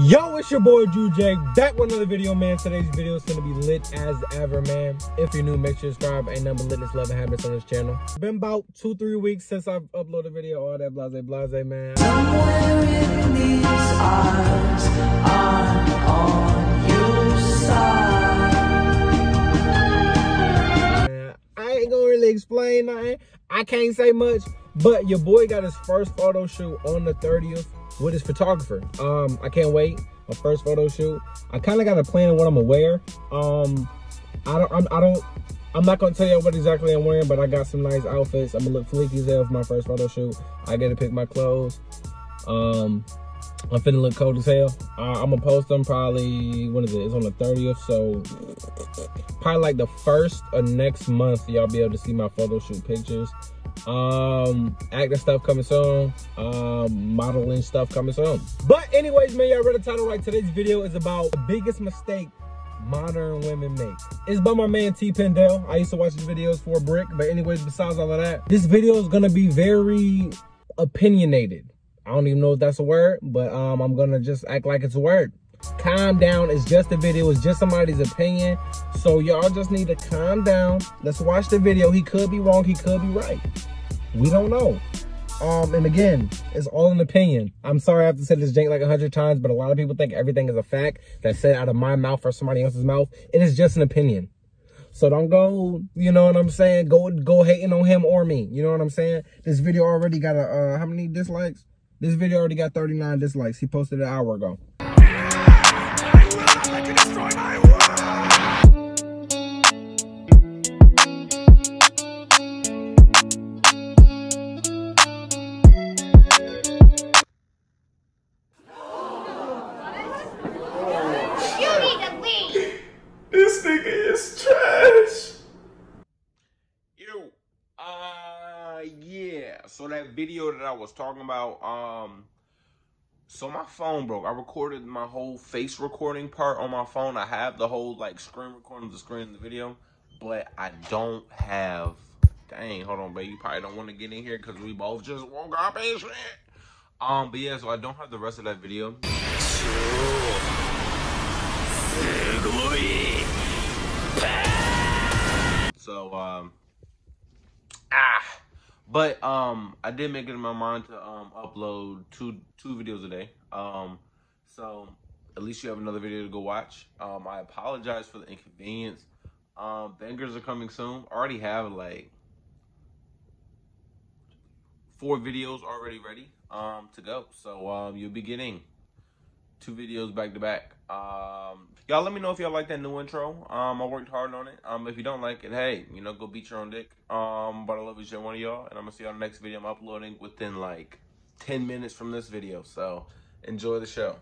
Yo, it's your boy Drew back with another video, man. Today's video is gonna be lit as ever, man. If you're new, make sure you subscribe. Ain't number litness, love, and habits on this channel. Been about two, three weeks since I've uploaded a video, all that blase, blase, man. Side. Man, I ain't gonna really explain nothing. I can't say much, but your boy got his first photo shoot on the 30th with his photographer. Um, I can't wait. My first photo shoot. I kind of got a plan of what I'm gonna wear. Um, I don't, I'm, I don't, I'm not gonna tell you what exactly I'm wearing, but I got some nice outfits. I'm gonna look fleeky as hell for my first photo shoot. I get to pick my clothes. Um, I'm finna look cold as hell. Uh, I'm gonna post them probably, when is it? It's on the 30th, so probably like the first of next month, y'all be able to see my photo shoot pictures. Um, acting stuff coming soon. Um, modeling stuff coming soon. But anyways, man, y'all read the title right. Today's video is about the biggest mistake modern women make. It's by my man T Pendel. I used to watch his videos for a brick. But anyways, besides all of that, this video is gonna be very opinionated. I don't even know if that's a word, but um, I'm gonna just act like it's a word. Calm down. It's just a video. It's just somebody's opinion. So y'all just need to calm down. Let's watch the video. He could be wrong. He could be right. We don't know. Um, and again, it's all an opinion. I'm sorry I have to say this jank like a hundred times, but a lot of people think everything is a fact that's said out of my mouth or somebody else's mouth. It is just an opinion. So don't go, you know what I'm saying? Go go hating on him or me. You know what I'm saying? This video already got a uh how many dislikes? This video already got 39 dislikes. He posted an hour ago. So that video that I was talking about, um, so my phone broke. I recorded my whole face recording part on my phone. I have the whole like screen recording of the screen of the video, but I don't have. Dang, hold on, babe. You probably don't want to get in here because we both just woke up and shit. Um, but yeah, so I don't have the rest of that video. But um I did make it in my mind to um upload two two videos a day. Um so at least you have another video to go watch. Um I apologize for the inconvenience. Um bangers are coming soon. I already have like four videos already ready um to go. So um you'll be getting two videos back to back. Um, y'all let me know if y'all like that new intro. Um, I worked hard on it. Um, if you don't like it, hey, you know, go beat your own dick. Um, but I love each and one of y'all, and I'm gonna see y'all next video I'm uploading within like 10 minutes from this video. So enjoy the show.